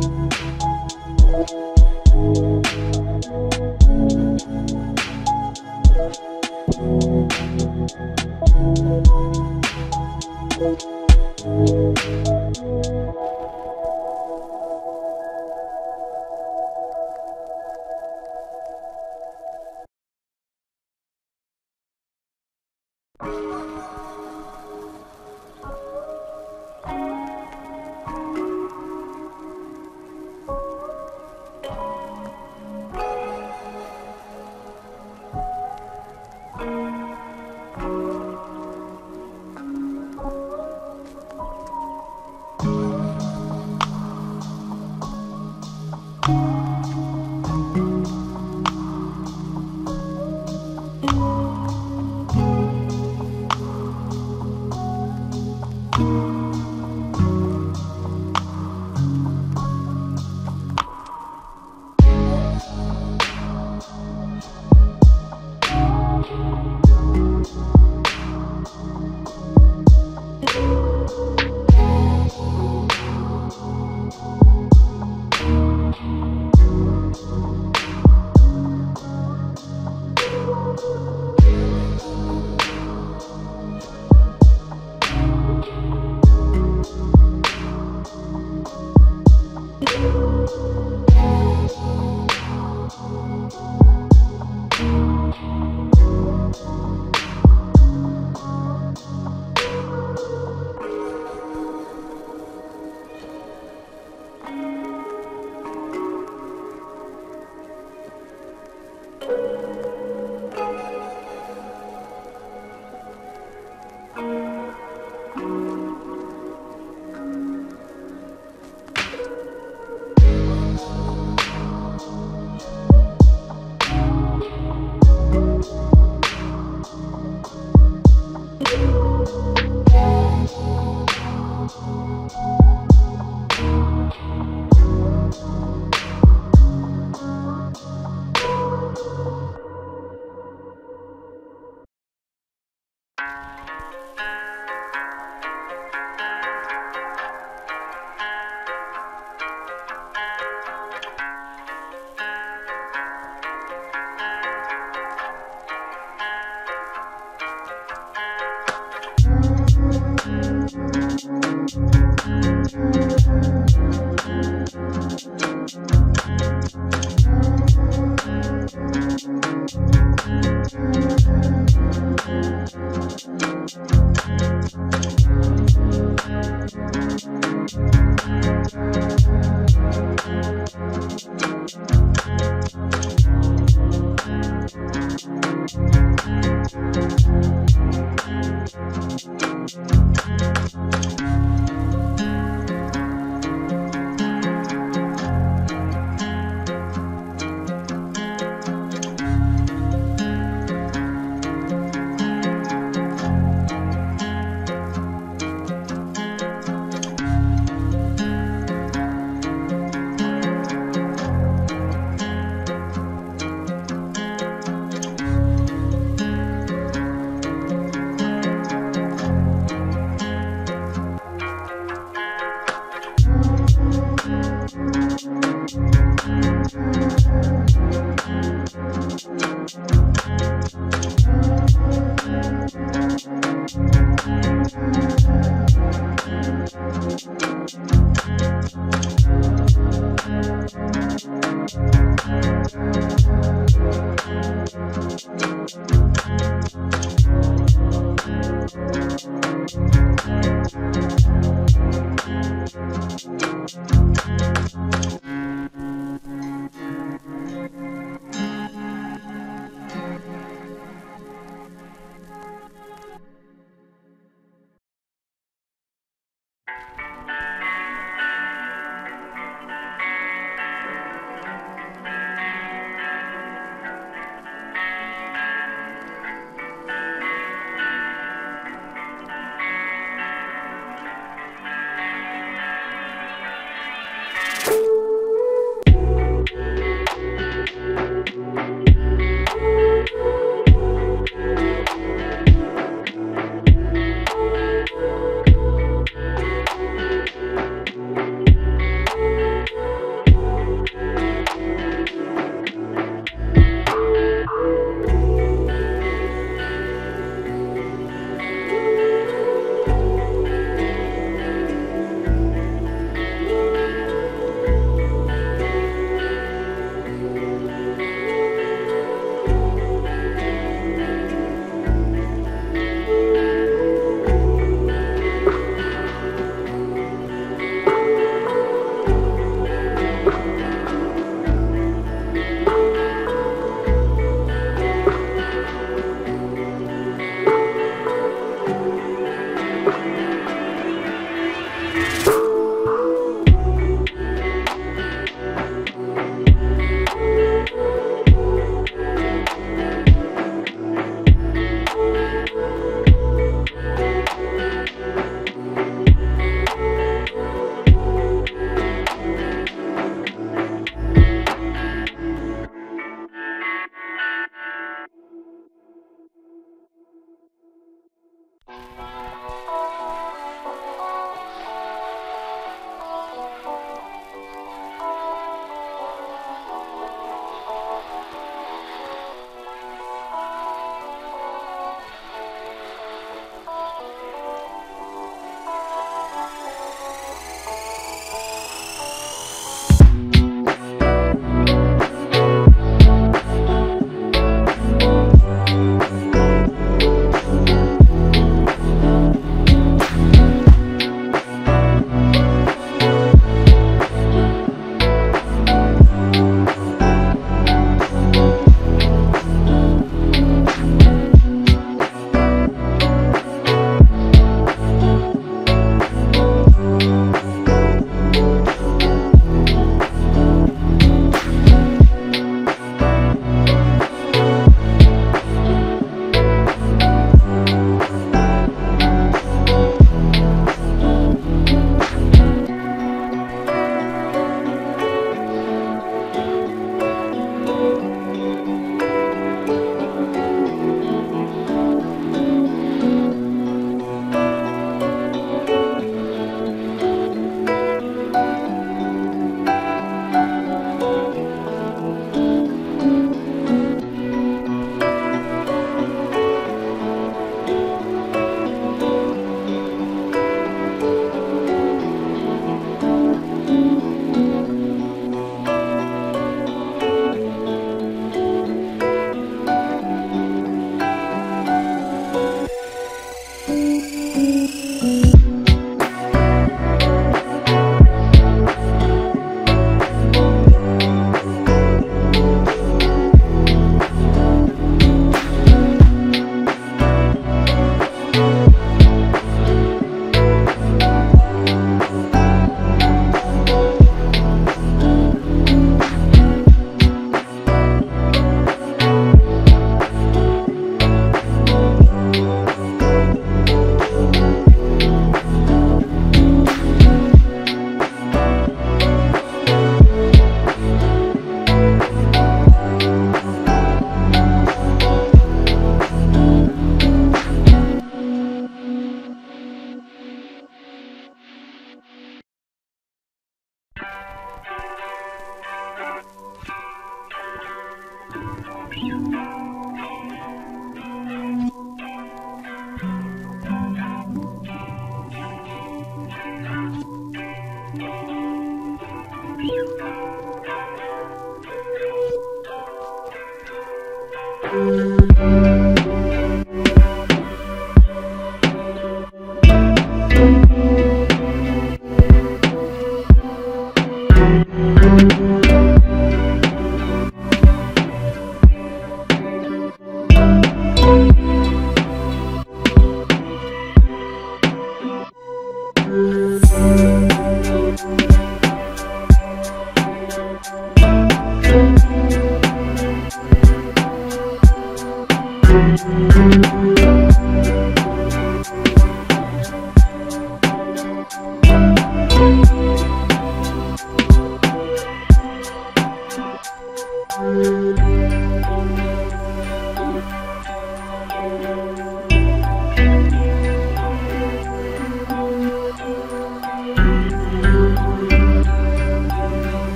Thank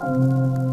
Música